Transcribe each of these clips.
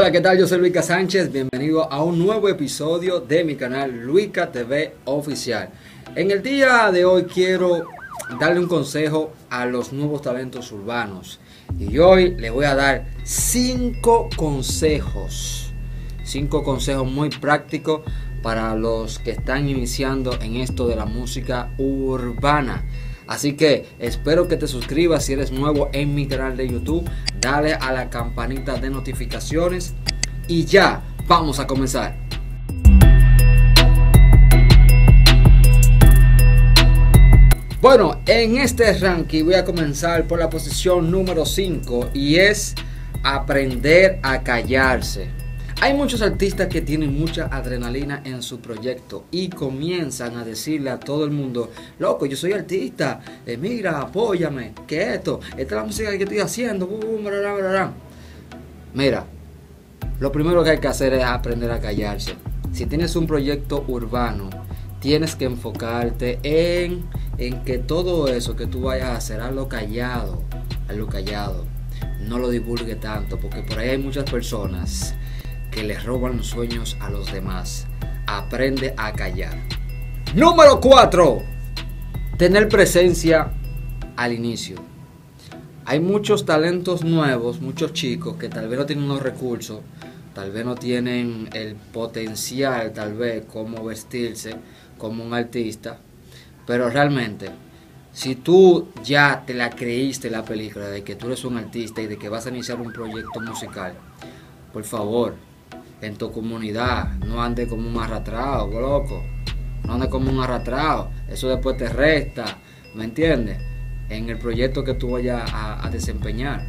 Hola, ¿qué tal? Yo soy Luica Sánchez. Bienvenido a un nuevo episodio de mi canal Luica TV Oficial. En el día de hoy quiero darle un consejo a los nuevos talentos urbanos. Y hoy le voy a dar cinco consejos. Cinco consejos muy prácticos para los que están iniciando en esto de la música urbana. Así que espero que te suscribas si eres nuevo en mi canal de YouTube. Dale a la campanita de notificaciones. Y ya, vamos a comenzar. Bueno, en este ranking voy a comenzar por la posición número 5 y es aprender a callarse. Hay muchos artistas que tienen mucha adrenalina en su proyecto y comienzan a decirle a todo el mundo, loco, yo soy artista, eh, mira, apóyame, que esto, esta es la música que estoy haciendo, mira, lo primero que hay que hacer es aprender a callarse. Si tienes un proyecto urbano, tienes que enfocarte en, en que todo eso que tú vayas a hacer, hazlo callado, hazlo callado. No lo divulgue tanto, porque por ahí hay muchas personas que les roban sueños a los demás. Aprende a callar. Número 4. Tener presencia al inicio. Hay muchos talentos nuevos, muchos chicos que tal vez no tienen los recursos, tal vez no tienen el potencial, tal vez, como vestirse como un artista, pero realmente, si tú ya te la creíste la película de que tú eres un artista y de que vas a iniciar un proyecto musical, por favor, en tu comunidad. No andes como un arrastrado, loco. No andes como un arrastrado. Eso después te resta, ¿me entiendes? En el proyecto que tú vayas a, desempeñar.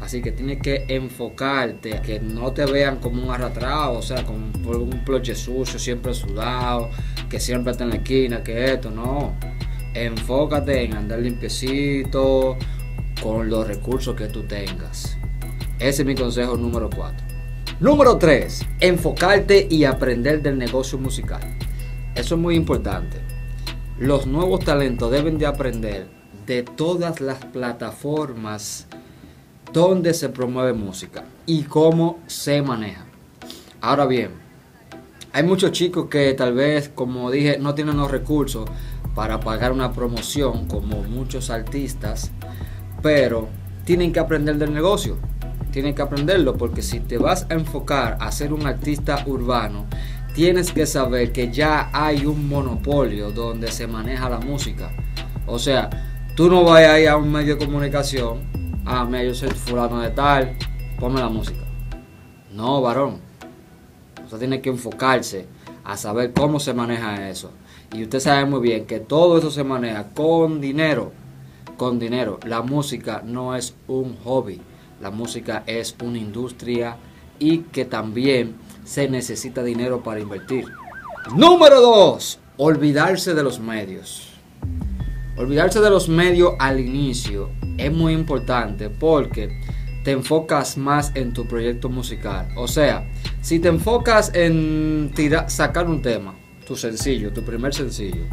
Así que tienes que enfocarte, que no te vean como un arrastrado, o sea, como un ploche sucio, siempre sudado, que siempre está en la esquina, que esto, no. Enfócate en andar limpiecito, con los recursos que tú tengas. Ese es mi consejo número 4. Número 3. Enfocarte y aprender del negocio musical. Eso es muy importante. Los nuevos talentos deben de aprender de todas las plataformas donde se promueve música y cómo se maneja. Ahora bien, hay muchos chicos que tal vez, como dije, no tienen los recursos para pagar una promoción como muchos artistas, pero tienen que aprender del negocio tienes que aprenderlo porque si te vas a enfocar a ser un artista urbano, tienes que saber que ya hay un monopolio donde se maneja la música. O sea, tú no vayas a a un medio de comunicación, ah, mira, yo soy fulano de tal, ponme la música. No, varón. Usted tiene que enfocarse a saber cómo se maneja eso. Y usted sabe muy bien que todo eso se maneja con dinero. Con dinero. La música no es un hobby la música es una industria y que también se necesita dinero para invertir. Número 2. Olvidarse de los medios. Olvidarse de los medios al inicio es muy importante porque te enfocas más en tu proyecto musical. O sea, si te enfocas en sacar un tema, tu sencillo, tu primer sencillo,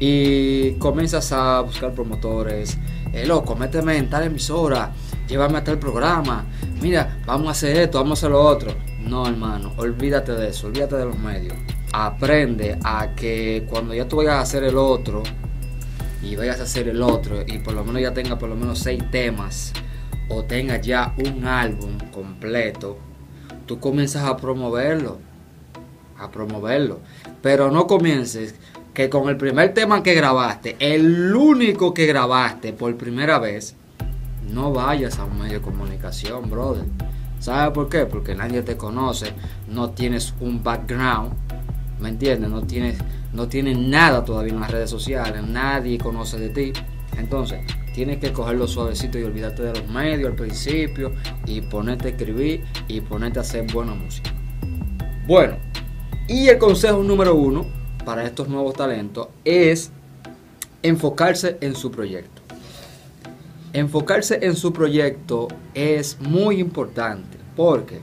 y comienzas a buscar promotores, eh, loco, méteme en tal emisora, llévame a tal programa, mira, vamos a hacer esto, vamos a hacer lo otro. No, hermano, olvídate de eso, olvídate de los medios. Aprende a que cuando ya tú vayas a hacer el otro y vayas a hacer el otro y por lo menos ya tenga por lo menos seis temas o tengas ya un álbum completo, tú comienzas a promoverlo, a promoverlo. Pero no comiences que con el primer tema que grabaste, el único que grabaste por primera vez, no vayas a un medio de comunicación, brother. ¿Sabes por qué? Porque nadie te conoce, no tienes un background, ¿me entiendes? No tienes, no tienes nada todavía en las redes sociales, nadie conoce de ti. Entonces, tienes que cogerlo suavecito y olvidarte de los medios al principio y ponerte a escribir y ponerte a hacer buena música. Bueno, y el consejo número uno para estos nuevos talentos es enfocarse en su proyecto. Enfocarse en su proyecto es muy importante porque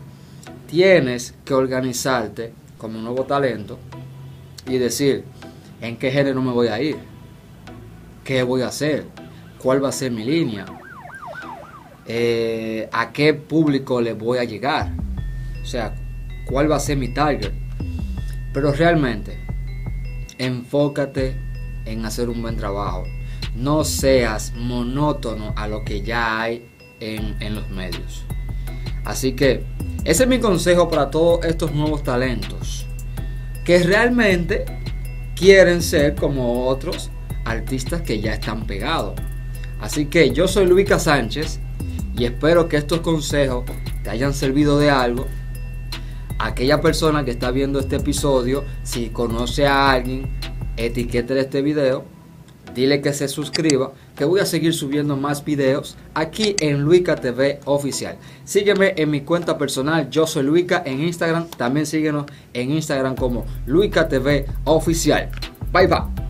tienes que organizarte como un nuevo talento y decir en qué género me voy a ir, qué voy a hacer, cuál va a ser mi línea, eh, a qué público le voy a llegar. sea, cuál va a ser mi target. Pero realmente, enfócate en hacer un buen trabajo. No seas monótono a lo que ya hay en, en los medios. Así que ese es mi consejo para todos estos nuevos talentos que realmente quieren ser como otros artistas que ya están pegados. Así que yo soy Luica Sánchez y espero que estos consejos te hayan servido de algo. Aquella persona que está viendo este episodio, si conoce a alguien, etiquete este video, dile que se suscriba, que voy a seguir subiendo más videos aquí en Luica TV Oficial. Sígueme en mi cuenta personal, yo soy Luica en Instagram, también síguenos en Instagram como Luica TV Oficial. Bye bye.